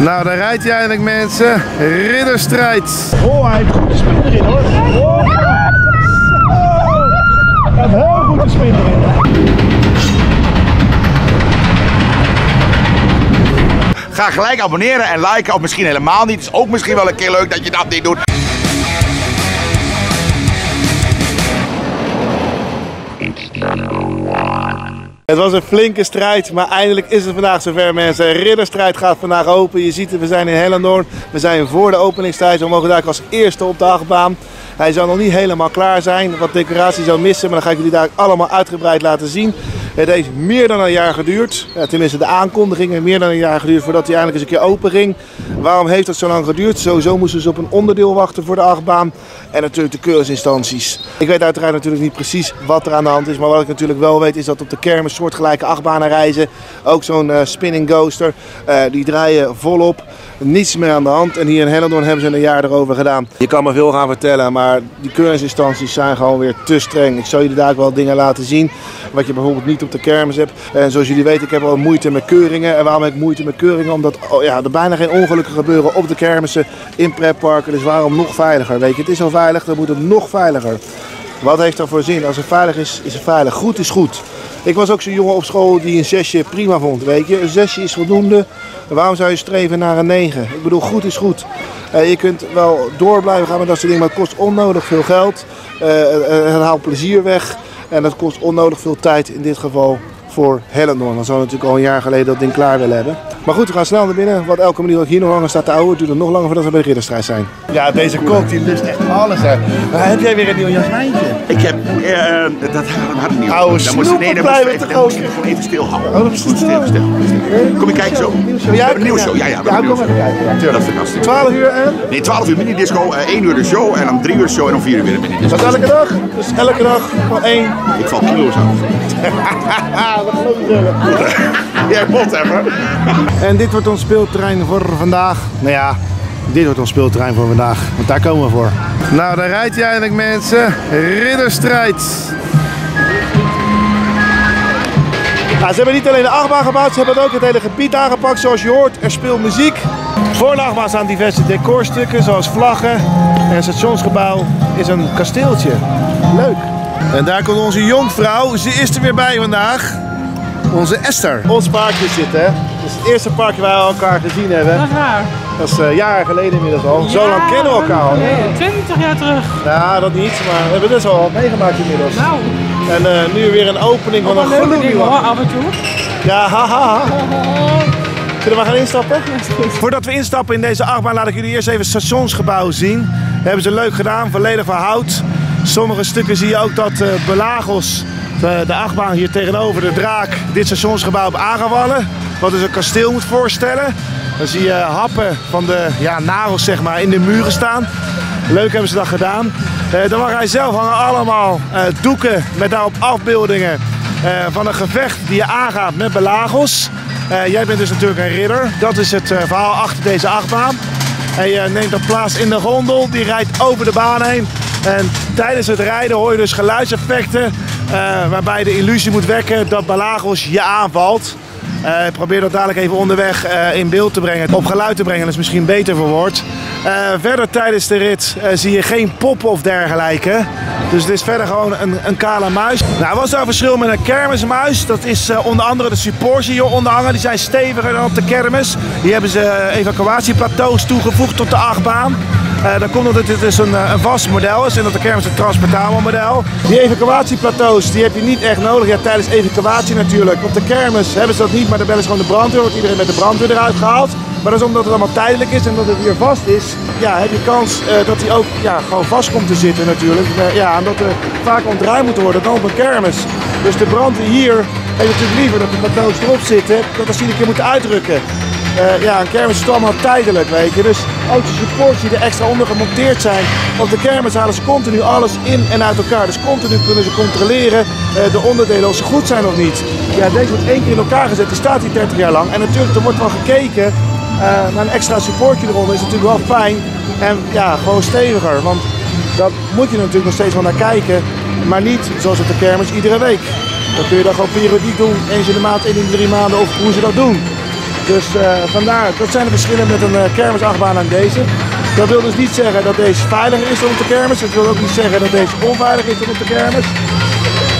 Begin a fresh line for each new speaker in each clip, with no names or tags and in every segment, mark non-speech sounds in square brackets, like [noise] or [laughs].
Nou, daar rijdt hij eindelijk mensen. Ridderstrijd.
Oh, hij heeft goede spin erin hoor. Oh, Hij heeft heel goede spin erin.
Ga gelijk abonneren en liken, of misschien helemaal niet. Het is ook misschien wel een keer leuk dat je dat niet doet.
Het was een flinke strijd, maar eindelijk is het vandaag zover mensen. Ridderstrijd gaat vandaag open. Je ziet het, we zijn in Hellendoorn. We zijn voor de openingstijd. We mogen daar als eerste op de achtbaan. Hij zal nog niet helemaal klaar zijn. Wat decoratie zou missen, maar dan ga ik jullie daar allemaal uitgebreid laten zien. Het heeft meer dan een jaar geduurd. Tenminste, de aankondiging heeft meer dan een jaar geduurd voordat hij eindelijk eens een keer open ging. Waarom heeft dat zo lang geduurd? Sowieso moesten ze op een onderdeel wachten voor de achtbaan. En natuurlijk de keuringsinstanties. Ik weet uiteraard natuurlijk niet precies wat er aan de hand is. Maar wat ik natuurlijk wel weet is dat op de kermis soortgelijke achtbanen reizen. Ook zo'n eh, spinning coaster. Eh, die draaien volop. Niets meer aan de hand. En hier in Hellendoorn hebben ze een jaar erover gedaan. Je kan me veel gaan vertellen, maar die keuringsinstanties zijn gewoon weer te streng. Ik zal jullie daar ook wel dingen laten zien. Wat je bijvoorbeeld niet de kermis hebt. En zoals jullie weten, ik heb wel moeite met keuringen. En waarom heb ik moeite met keuringen? Omdat oh ja, er bijna geen ongelukken gebeuren op de kermissen, in pretparken. Dus waarom nog veiliger? Weet je, het is al veilig, dan moet het nog veiliger. Wat heeft dat voor zin? Als het veilig is, is het veilig. Goed is goed. Ik was ook zo'n jongen op school die een zesje prima vond, weet je. Een zesje is voldoende. Waarom zou je streven naar een negen? Ik bedoel, goed is goed. Eh, je kunt wel door blijven gaan met dat soort dingen, maar het kost onnodig veel geld. Eh, het haalt plezier weg. En dat kost onnodig veel tijd, in dit geval voor Hellendoorn. Dan zou natuurlijk al een jaar geleden dat ding klaar willen hebben. Maar goed, we gaan snel naar binnen. Want elke manier dat hier nog langer staat te ouwen, duurt het nog langer voordat we bij de ridderstrijd zijn. Ja, deze kok die lust echt alles hè. Heb jij weer een nieuw jasmijntje?
Ik heb, eh, dat had ik niet. Dan moest- nee, dan
snoepen
ik- ik
gooien.
gewoon even stilhouden.
Oh, dat is
Gewoon
stil.
stil, stil. Kom je kijken zo?
show.
We
Ja,
hebben een nieuwe show. Ja, ja, we
Ja,
hebben een show.
kijken. Ja,
Dat is fantastisch.
12 uur en?
Nee, 12 uur minidisco, eh 1 uur de show en dan 3 uur de show en dan 4 uur weer de minidisco.
Dat elke dag? Dus elke dag van één.
Ik val kilo's af. [laughs]
Dat geloof ik wel. [laughs]
Jij bot even.
En dit wordt ons speelterrein voor vandaag. Nou ja, dit wordt ons speelterrein voor vandaag. Want daar komen we voor. Nou, daar rijdt hij eindelijk mensen. Ridderstrijd. Nou, ze hebben niet alleen de achtbaan gebouwd, ze hebben ook het hele gebied aangepakt. Zoals je hoort, er speelt muziek. Voor de achtbaan staan diverse decorstukken, zoals vlaggen. En het stationsgebouw is een kasteeltje. Leuk. En daar komt onze jonkvrouw. Ze is er weer bij vandaag. Onze Esther. Ons parkje zit, hè. Dat is het eerste parkje waar we elkaar gezien hebben.
Dat is waar.
Dat is eh, jaren geleden inmiddels al. Zo lang kennen we elkaar al.
Nee, 20 jaar terug.
Nou, dat niet, maar we hebben dus al wat meegemaakt inmiddels.
Nou,
En eh, nu weer een opening van een gloednieuwe.
af en toe.
Ja, haha. Zullen we gaan instappen? Voordat we instappen in deze achtbaan laat ik jullie eerst even het stationsgebouw zien. Dat hebben ze leuk gedaan, volledig van hout. Sommige stukken zie je ook dat eh Belagos, de, de achtbaan hier tegenover de draak, dit stationsgebouw heeft aangevallen. Wat dus een kasteel moet voorstellen. Dan zie je happen van de ja, nagels zeg maar, in de muren staan. Leuk hebben ze dat gedaan. Eh dan zelf hangen allemaal eh, doeken met daarop afbeeldingen eh, van een gevecht die je aangaat met Belagos. Eh, jij bent dus natuurlijk een ridder. Dat is het verhaal achter deze achtbaan. En je neemt dan plaats in de gondel, die rijdt over de baan heen. En tijdens het rijden hoor je dus geluidseffecten waarbij de illusie moet wekken dat Balagos je aanvalt. Eh, ik probeer dat dadelijk even onderweg eh, in beeld te brengen. Op geluid te brengen, dat is misschien beter verwoord. Eh verder tijdens de rit zie je geen poppen of dergelijke. Dus het is verder gewoon een, een kale muis. Nou, wat is nou verschil met een kermismuis? Dat is onder andere de supports die hier onder hangen. Die zijn steviger dan op de kermis. Die hebben ze evacuatieplateaus toegevoegd tot de achtbaan. Eh dan komt omdat dit dus een, eh, een vast model is en dat de kermis een transportabel model. Die evacuatieplateaus die heb je niet echt nodig. Ja, tijdens evacuatie natuurlijk. Op de kermis hebben ze dat niet, maar dan bellen ze gewoon de brandweer. Wordt iedereen met de brandweer eruit gehaald. Maar dat is omdat het allemaal tijdelijk is en dat het hier vast is. Ja, heb je kans eh, dat hij ook ja, gewoon vast komt te zitten natuurlijk. Eh, ja, en dat er vaak ontruimd moet worden dan op een kermis. Dus de brandweer hier heeft natuurlijk liever dat de plateaus erop zitten. Dat ze iedere keer moeten uitrukken. Eh, ja, een kermis is allemaal tijdelijk, weet je. Dus ook supports die er extra onder gemonteerd zijn. Op de kermis halen ze continu alles in en uit elkaar. Dus continu kunnen ze controleren eh, de onderdelen of ze goed zijn of niet. Ja, deze wordt één keer in elkaar gezet, die staat hier 30 jaar lang. En natuurlijk, er wordt wel gekeken eh, naar een extra supportje eronder. Is natuurlijk wel fijn en ja, gewoon steviger. Want dat moet je natuurlijk nog steeds wel naar kijken. Maar niet zoals op de kermis iedere week. Dan kun je dat gewoon periodiek doen, eens in de maand, één in de drie maanden of hoe ze dat doen. Dus eh, vandaar, dat zijn de verschillen met een eh, kermisachtbaan en deze. Dat wil dus niet zeggen dat deze veiliger is dan op de kermis. Het wil ook niet zeggen dat deze onveilig is dan op de kermis.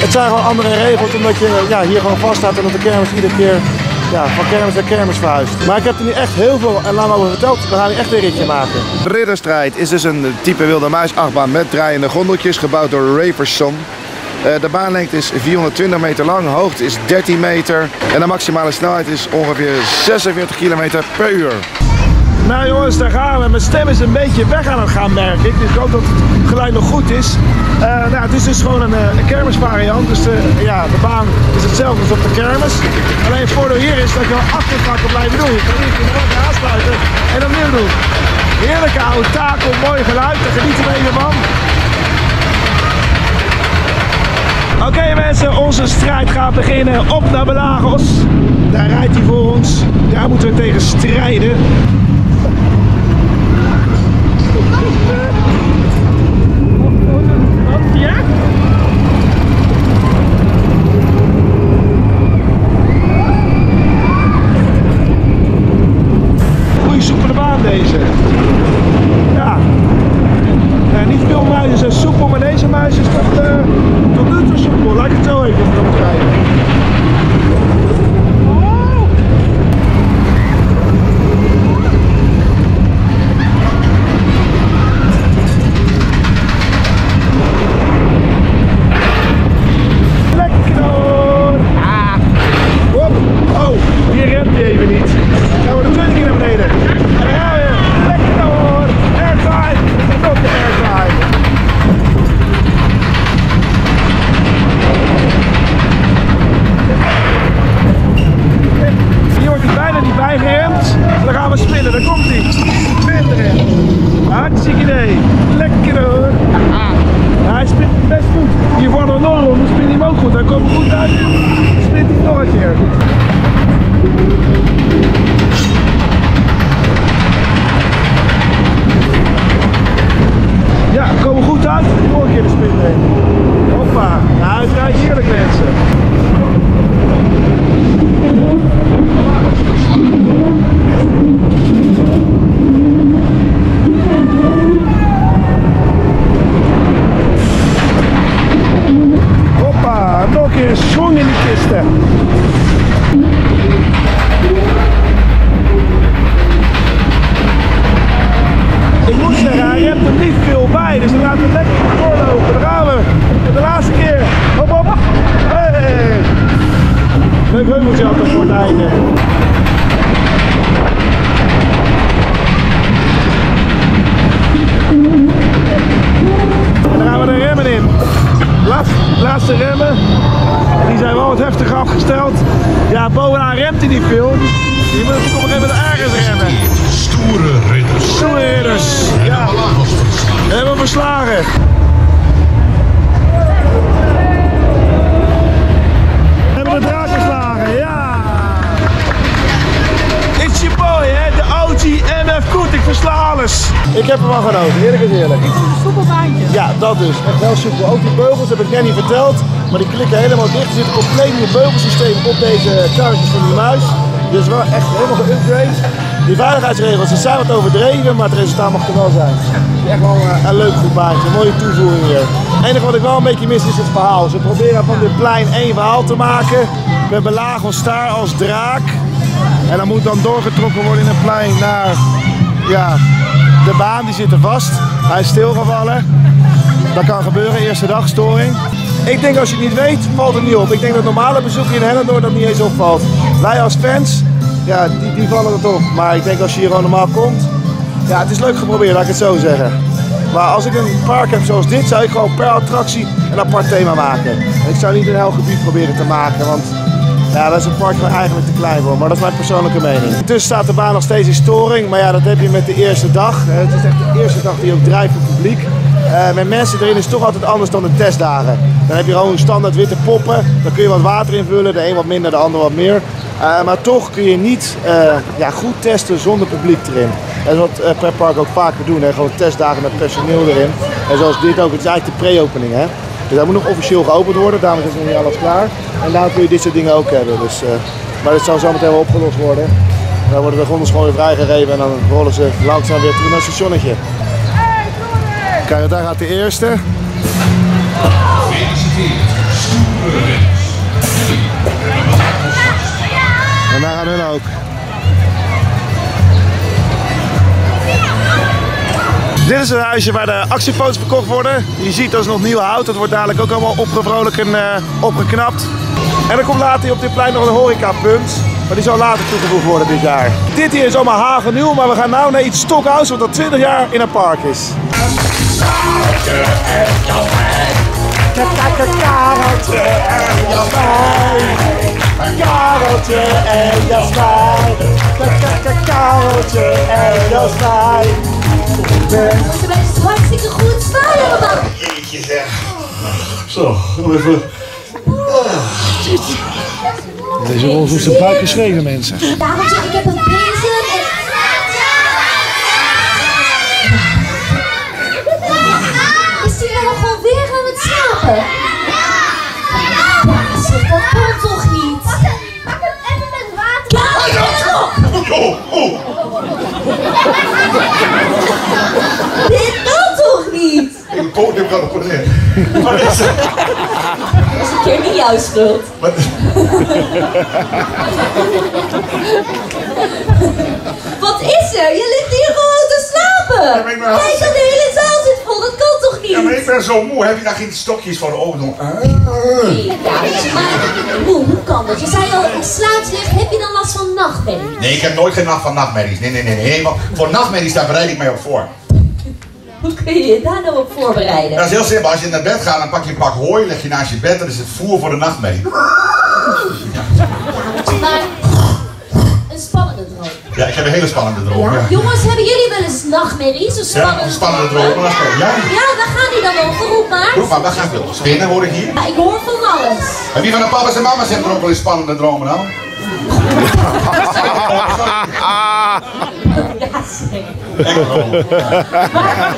Het zijn gewoon andere regels omdat je ja, hier gewoon vaststaat en dat de kermis iedere keer ja, van kermis naar kermis verhuist. Maar ik heb er nu echt heel veel en lang over verteld. We gaan nu echt een ritje maken. De Ridderstrijd is dus een type wilde muisachtbaan met draaiende gondeltjes gebouwd door Raverson. Eh, De baanlengte is 420 meter lang, hoogte is 13 meter en de maximale snelheid is ongeveer 46 km per uur. Nou jongens, daar gaan we. Mijn stem is een beetje weg aan het gaan, merk ik. Dus ik hoop dat het geluid nog goed is. Eh, nou, het is dus gewoon een, eh, kermisvariant. Dus de, ja, de baan is hetzelfde als op de kermis. Alleen het voordeel hier is dat je wel achter kan blijven doen. Je kan hier gewoon aansluiten en opnieuw doen. Heerlijke oude takel, mooi geluid. Daar genieten we even van. Oké mensen, onze strijd gaat beginnen. Op naar Belagos. Daar rijdt hij voor ons. Daar moeten we tegen strijden. Goeie soepele baan deze. Ja. Ja, niet veel muizen zijn soepel, maar deze muis is tot, eh tot nu toe soepel. Laat ik het zo even omschrijven. Lekker hoor. Hop. Oh, hier remt hij even niet. Gaan we de 20 keer naar beneden. En dan gaan we. Lekker hoor. Airtime. Nog de airtime. Hier wordt hij bijna niet bijgeremd. Dan gaan we spinnen. Daar komt hij. Erin. Hartstikke idee. Lekker hoor. Ja, hij spint best goed. Hier voor de dan spint hij hem ook goed. Hij komt goed uit. Spint hij nog een keer. Ja, komen goed uit. Nog een keer de spin erin. Hoppa. Nou, het rijdt heerlijk mensen. Hoppa, nog een keer schwung in de kisten. Ik moet zeggen, hij hebt er niet veel bij, dus we laten we lekker doorlopen. Daar gaan we. En de laatste keer. Hop, hop. Hey. Leuk heuveltje altijd voor Ik heb ervan genoten, eerlijk is eerlijk.
Soepelbaantje.
Ja, dat dus. Echt wel super. Ook die beugels heb ik net niet verteld. Maar die klikken helemaal dicht. Er zit een compleet nieuw beugelsysteem op deze karretjes van die muis. Dus wel echt helemaal geüpgrade. Die veiligheidsregels die zijn wat overdreven, maar het resultaat mag er wel zijn. Het is echt wel een, een leuk goed baantje. Een mooie toevoeging hier. Het enige wat ik wel een beetje mis is het verhaal. Ze proberen van dit plein één verhaal te maken. We hebben Lagos Star als draak. En dan moet dan doorgetrokken worden in een plein naar ja, de baan. Die zit er vast. Hij is stilgevallen. Dat kan gebeuren, eerste dag storing. Ik denk als je het niet weet, valt het niet op. Ik denk dat normale bezoekje in Hellendoorn dat niet eens opvalt. Wij als fans, ja, die, die vallen het op. Maar ik denk als je hier gewoon normaal komt, ja, het is leuk geprobeerd, laat ik het zo zeggen. Maar als ik een park heb zoals dit, zou ik gewoon per attractie een apart thema maken. En ik zou niet een heel gebied proberen te maken, want ja, dat is een park waar eigenlijk te klein voor. Maar dat is mijn persoonlijke mening. Intussen staat de baan nog steeds in storing, maar ja, dat heb je met de eerste dag. Eh, Het is echt de eerste dag die ook draait voor publiek. Eh, met mensen erin is het toch altijd anders dan de testdagen. Dan heb je gewoon standaard witte poppen. Dan kun je wat water invullen. De een wat minder, de ander wat meer. Eh, maar toch kun je niet ja, goed testen zonder publiek erin. Dat is wat uh, pretpark ook vaker doen. Hè? Gewoon testdagen met personeel erin. En zoals dit ook. Het is eigenlijk de pre-opening. Hè? Dus dat moet nog officieel geopend worden. Daarom is nog niet alles klaar. En daarom kun je dit soort dingen ook hebben. Dus, eh, maar dat zal zo meteen wel opgelost worden. Dan worden de gondels gewoon vrijgegeven en dan rollen ze langzaam weer terug naar het stationnetje. Kijk, daar gaat de eerste. En daar gaan hun ook. Dit is het huisje waar de actiefoto's verkocht worden. Je ziet dat is nog nieuw hout. Dat wordt dadelijk ook allemaal opgevrolijkt en eh, opgeknapt. En er komt later hier op dit plein nog een horecapunt. Maar die zal later toegevoegd worden dit jaar. Dit hier is allemaal hagelnieuw, maar we gaan nu naar iets stokhuis wat al 20 jaar in een park is. Kareltje en Jasmijn. Kareltje en. Kareltje en Jasmijn.
Ze best hartstikke goed staan allemaal.
Jeetje zeg.
Zo, even. Deze rol is een buik geschreven mensen.
Dameltje, ik heb een bezem en... Is die nou gewoon weer aan het slapen? Dit kan toch niet?
Ik hem gerade op neer. Wat is het?
Dat is een keer niet jouw schuld.
Wat is
Wat is er? Je ligt hier gewoon te slapen.
maar
Kijk, dat niet?
Ja, maar ik ben zo moe. Heb je daar geen stokjes voor de ogen? doen? Ah.
Ja, maar hoe, hoe kan dat? Je zei al, ik slaap slecht. Heb je dan last van nachtmerrie?
Nee, ik heb nooit geen nacht van nachtmerries. Nee, nee, nee, nee. Want voor nachtmerries, daar bereid ik mij op voor.
Hoe kun je je daar nou op voorbereiden?
Dat is heel simpel. Als je naar bed gaat, dan pak je een pak hooi, leg je naast je bed. Dat is het voer voor de nachtmerrie.
Maar spannende droom.
Ja, ik heb een hele spannende droom. Ja,
Jongens, hebben jullie wel eens nachtmerries?
Ja
spannende,
een spannende is goed. Ja,
Ja, waar gaan die dan over? Roep maar.
roep maar, waar ga ik willen? Spinnen hoor ik hier.
Ja, ik hoor van alles.
En wie van de papa's en mama's heeft er ook wel eens spannende dromen dan? [laughs]
Ja,
dromen.
Maar,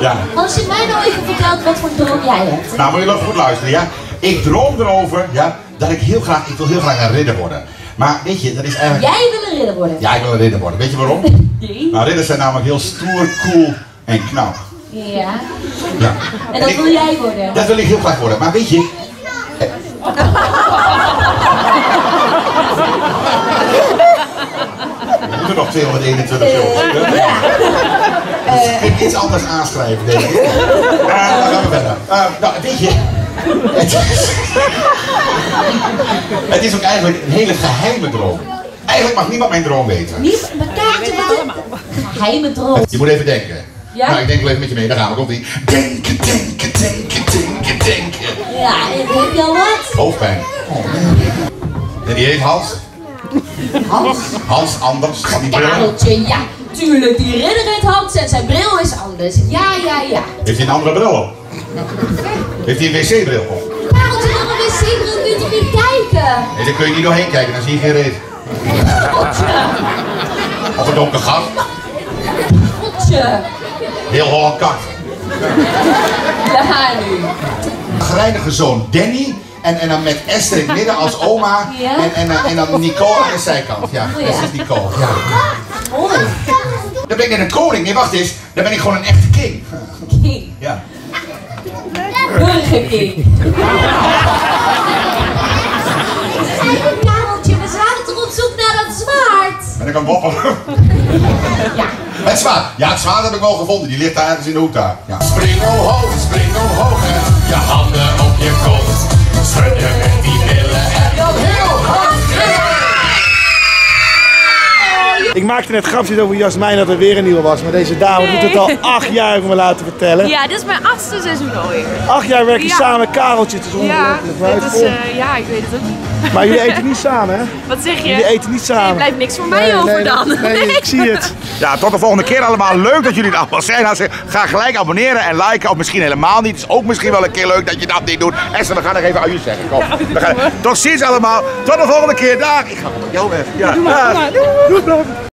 Ja.
als je mij nou even vertelt wat voor droom jij hebt.
Nou, moet je wel goed luisteren, ja? Ik droom erover, ja, dat ik heel graag, ik wil heel graag een ridder worden. Maar weet je, dat is eigenlijk...
Jij wil een ridder worden.
Ja, ik wil een ridder worden. Weet je waarom? [laughs]
Nee.
Nou, ridders zijn namelijk heel stoer, cool en knap.
Ja.
Ja.
En dat
ik-
wil jij worden.
Dat wil ik heel graag worden. Maar weet je... eh, [laughs] We moeten nog 221 films. Ik iets anders aanschrijven, denk ik. Eh, dan gaan we verder. Eh, nou, weet je... Het is, het is ook eigenlijk een hele geheime droom. Eigenlijk mag niemand mijn droom weten.
Niet, maar kijk, geheime droom.
Je moet even denken.
Ja?
Nou, ik denk wel even met je mee. Daar gaan we. Komt ie. Denken, denken, denken, denken, denken.
Ja, heb je al wat?
Hoofdpijn. En die heeft Hans.
Hans.
Hans anders. Van die bril.
Kareltje, ja, tuurlijk. Die ridder heet Hans en zijn bril is anders. Ja, ja, ja.
Heeft hij een andere bril op? Heeft hij een wc-bril op?
Kareltje, dan een wc-bril kunt u niet kijken.
Nee, daar kun je niet doorheen kijken. Dan zie je geen reet. Of een donker gat.
Godje.
Heel Holland kat.
Ja, nu.
Gereinige zoon Danny. En, en dan met Esther in het midden als oma.
Ja.
En, en, en dan Nicole aan de zijkant. Ja,
Oh ja.
dat is Nicole. Ja.
Mooi.
Dan ben ik net een koning. Nee, wacht eens. Dan ben ik gewoon een echte king.
King.
Ja.
Burger King.
Wappelen?
Ja.
Het zwaard. Ja, het zwaard heb ik wel gevonden. Die ligt daar ergens in de hoek daar. Ja. Spring omhoog, spring omhoog en je handen op je kont. Schudden met die billen en dan heel hard.
Ik maakte net grapjes over Jasmijn dat er weer een nieuwe was. Maar deze dame doet het al acht jaar, me laten vertellen.
Ja, dit is mijn achtste seizoen alweer.
Acht jaar werken
Ja.
samen met Kareltje. Het is
Ja,
ongelooflijk. Maar,
dit is, eh, ja, ik weet het ook niet.
Maar jullie eten niet samen, hè?
Wat zeg je?
Jullie eten niet samen.
Er blijft niks voor mij
Nee,
over
nee,
dan.
Nee, ik zie het. [laughs]
Ja, tot de volgende keer allemaal. Leuk dat jullie er allemaal zijn. Als je- Ga gelijk abonneren en liken. Of misschien helemaal niet. Het is ook misschien wel een keer leuk dat je dat niet doet. Esther, we gaan nog even adieu zeggen. Kom. We gaan- Tot ziens allemaal. Tot de volgende keer. Dag. Ik ga met jou weg. Ja. Dag.
Doe het,